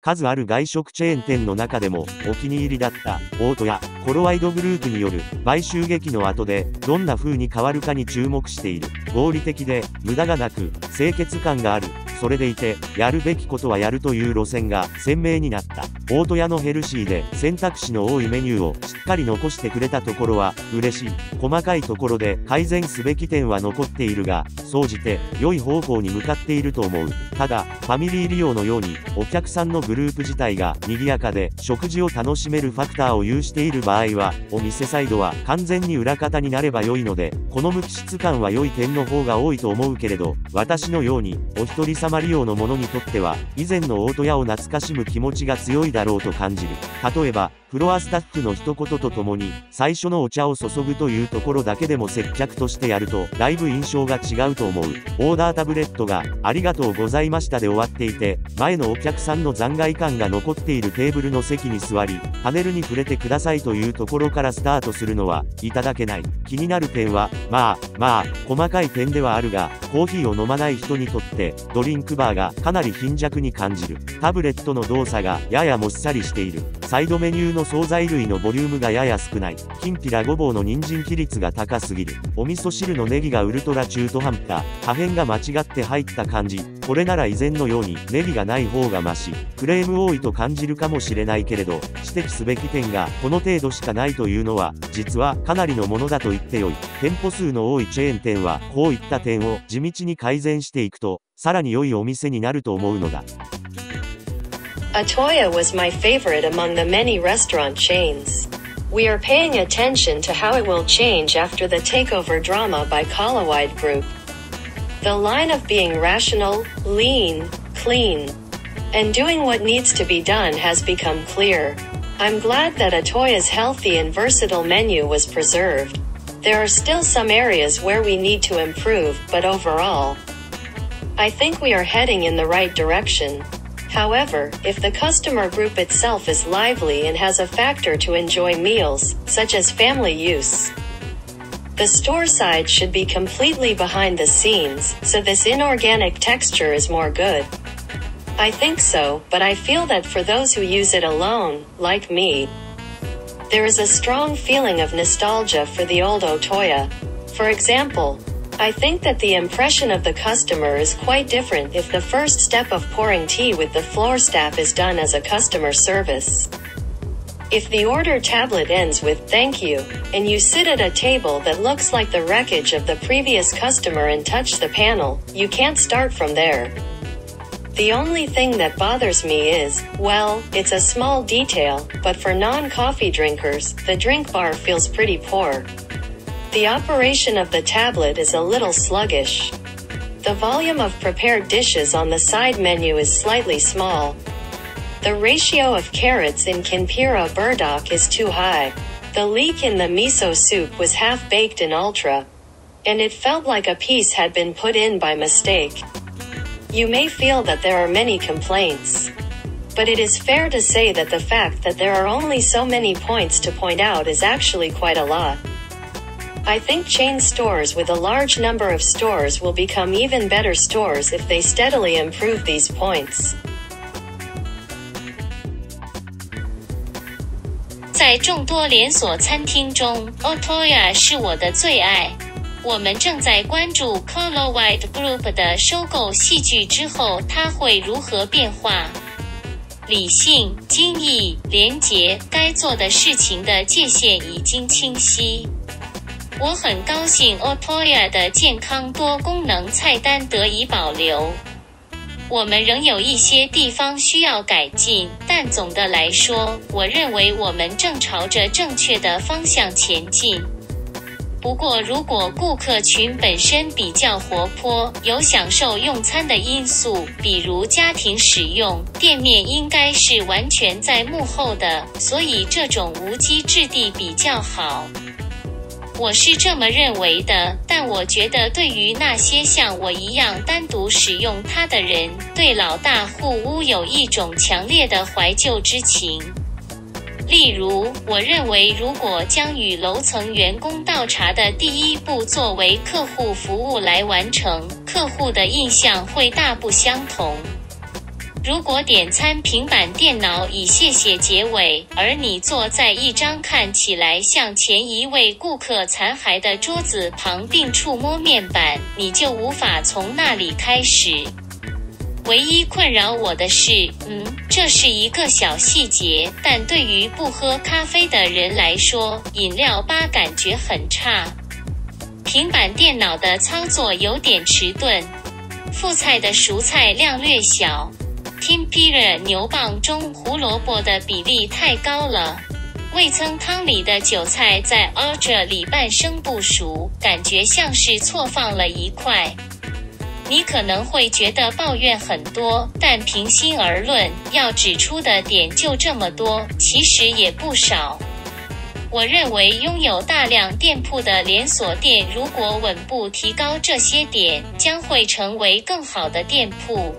数ある外食チェーン店の中でもお気に入りだったオートやコロワイドグループによる買収劇の後でどんな風に変わるかに注目している。合理的で無駄がなく清潔感がある。それでいて、やるべきことはやるという路線が鮮明になった。大戸屋のヘルシーで選択肢の多いメニューをしっかり残してくれたところは嬉しい。細かいところで改善すべき点は残っているが、総じて良い方向に向かっていると思う。ただ、ファミリー利用のようにお客さんのグループ自体が賑やかで食事を楽しめるファクターを有している場合は、お店サイドは完全に裏方になれば良いので、好む気質感は良い点の方が多いと思うけれど、私のようにお一人様マ利用の者にとっては、以前の大戸屋を懐かしむ気持ちが強いだろうと感じる。例えば、フロアスタッフの一言とともに、最初のお茶を注ぐというところだけでも接客としてやると、だいぶ印象が違うと思う。オーダータブレットが、ありがとうございましたで終わっていて、前のお客さんの残骸感が残っているテーブルの席に座り、パネルに触れてくださいというところからスタートするのは、いただけない。気になる点は、まあ、まあ、細かい点ではあるが、コーヒーを飲まない人にとって、ドリンクバーがかなり貧弱に感じる。タブレットの動作が、ややもっさりしている。サイドメニューのの惣菜類のボリュームがやや少ない。きんぴらごぼうの人参比率が高すぎる。お味噌汁のネギがウルトラ中途半端。破片が間違って入った感じ。これなら以前のようにネギがない方がマシ。クレーム多いと感じるかもしれないけれど、指摘すべき点がこの程度しかないというのは、実はかなりのものだと言ってよい。店舗数の多いチェーン店は、こういった点を地道に改善していくと、さらに良いお店になると思うのだ。Atoya was my favorite among the many restaurant chains. We are paying attention to how it will change after the takeover drama by Kalawide Group. The line of being rational, lean, clean, and doing what needs to be done has become clear. I'm glad that Atoya's healthy and versatile menu was preserved. There are still some areas where we need to improve, but overall, I think we are heading in the right direction. However, if the customer group itself is lively and has a factor to enjoy meals, such as family use, the store side should be completely behind the scenes, so this inorganic texture is more good. I think so, but I feel that for those who use it alone, like me, there is a strong feeling of nostalgia for the old Otoya. For example, I think that the impression of the customer is quite different if the first step of pouring tea with the floor staff is done as a customer service. If the order tablet ends with thank you, and you sit at a table that looks like the wreckage of the previous customer and touch the panel, you can't start from there. The only thing that bothers me is, well, it's a small detail, but for non coffee drinkers, the drink bar feels pretty poor. The operation of the tablet is a little sluggish. The volume of prepared dishes on the side menu is slightly small. The ratio of carrots in Kinpira burdock is too high. The leek in the miso soup was half baked in ultra. And it felt like a piece had been put in by mistake. You may feel that there are many complaints. But it is fair to say that the fact that there are only so many points to point out is actually quite a lot. I think chain stores with a large number of stores will become even better stores if they steadily improve these points. 在众多连锁餐厅中，Otoya 是我的最爱。我们正在关注 Colorwide Group 的收购戏剧之后，它会如何变化。理性、精益、廉洁，该做的事情的界限已经清晰。我很高兴 Otoya 的健康多功能菜单得以保留。我们仍有一些地方需要改进，但总的来说，我认为我们正朝着正确的方向前进。不过，如果顾客群本身比较活泼，有享受用餐的因素，比如家庭使用，店面应该是完全在幕后的，所以这种无机质地比较好。我是这么认为的，但我觉得对于那些像我一样单独使用它的人，对老大户屋有一种强烈的怀旧之情。例如，我认为如果将与楼层员工倒茶的第一步作为客户服务来完成，客户的印象会大不相同。如果点餐平板电脑以谢谢结尾，而你坐在一张看起来像前一位顾客残骸的桌子旁并触摸面板，你就无法从那里开始。唯一困扰我的是，嗯，这是一个小细节，但对于不喝咖啡的人来说，饮料吧感觉很差。平板电脑的操作有点迟钝，副菜的熟菜量略小，Tempura 牛蒡中胡萝卜的比例太高了，味噌汤里的韭菜在 Ultra 里半生不熟，感觉像是错放了一块。你可能会觉得抱怨很多，但平心而论，要指出的点就这么多，其实也不少。我认为拥有大量店铺的连锁店，如果稳步提高这些点，将会成为更好的店铺。